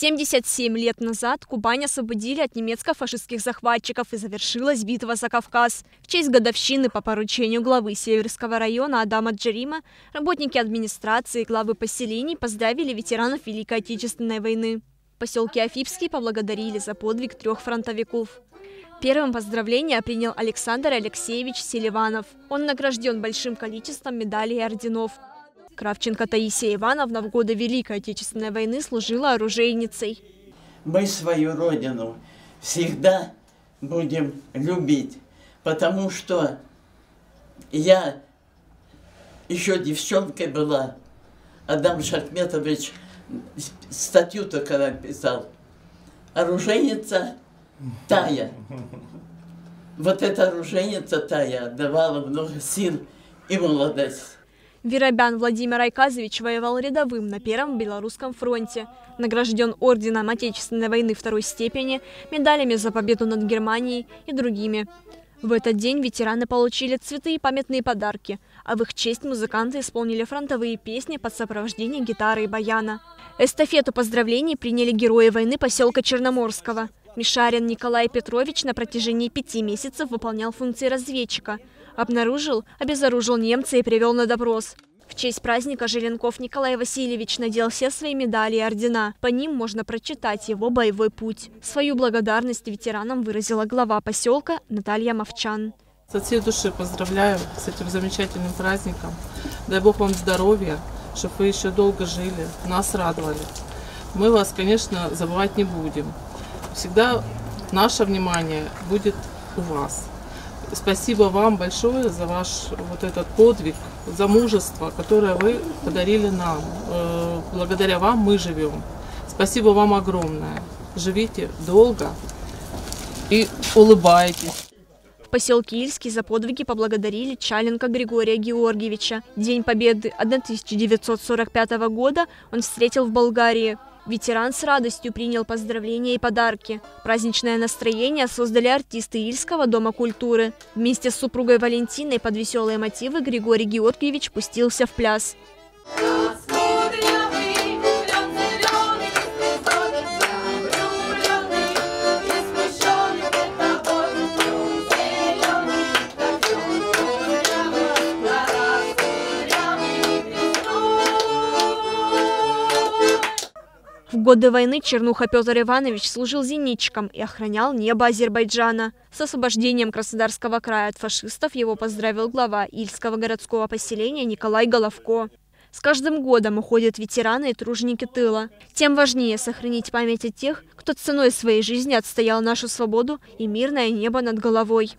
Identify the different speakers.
Speaker 1: 77 лет назад Кубань освободили от немецко-фашистских захватчиков и завершилась битва за Кавказ. В честь годовщины по поручению главы Северского района Адама Джарима работники администрации и главы поселений поздравили ветеранов Великой Отечественной войны. В поселке Афипский поблагодарили за подвиг трех фронтовиков. Первым поздравление принял Александр Алексеевич Селиванов. Он награжден большим количеством медалей и орденов. Кравченко Таисия Ивановна в годы Великой Отечественной войны служила оружейницей.
Speaker 2: Мы свою родину всегда будем любить, потому что я еще девчонкой была. Адам Шахметович статью только написал. Оружейница Тая. Вот эта оружейница Тая давала много сил и молодость.
Speaker 1: Веробян Владимир Айказович воевал рядовым на Первом Белорусском фронте. Награжден орденом Отечественной войны второй степени, медалями за победу над Германией и другими. В этот день ветераны получили цветы и памятные подарки, а в их честь музыканты исполнили фронтовые песни под сопровождение гитары и баяна. Эстафету поздравлений приняли герои войны поселка Черноморского. Мишарин Николай Петрович на протяжении пяти месяцев выполнял функции разведчика – Обнаружил, обезоружил немца и привел на допрос. В честь праздника Желенков Николай Васильевич надел все свои медали и ордена. По ним можно прочитать его боевой путь. Свою благодарность ветеранам выразила глава поселка Наталья Мовчан.
Speaker 3: От всей души поздравляю с этим замечательным праздником. Дай Бог вам здоровья, чтобы вы еще долго жили, нас радовали. Мы вас, конечно, забывать не будем. Всегда наше внимание будет у вас. Спасибо вам большое за ваш вот этот подвиг, за мужество, которое вы подарили нам. Э, благодаря вам мы живем. Спасибо вам огромное. Живите долго и улыбайтесь.
Speaker 1: В поселке Ильский за подвиги поблагодарили Чаленко Григория Георгиевича. День Победы 1945 года он встретил в Болгарии. Ветеран с радостью принял поздравления и подарки. Праздничное настроение создали артисты Ильского Дома культуры. Вместе с супругой Валентиной под веселые мотивы Григорий Георгиевич пустился в пляс. В годы войны Чернуха Петр Иванович служил зенитчиком и охранял небо Азербайджана. С освобождением Краснодарского края от фашистов его поздравил глава Ильского городского поселения Николай Головко. С каждым годом уходят ветераны и труженики тыла. Тем важнее сохранить память о тех, кто ценой своей жизни отстоял нашу свободу и мирное небо над головой.